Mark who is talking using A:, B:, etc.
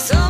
A: So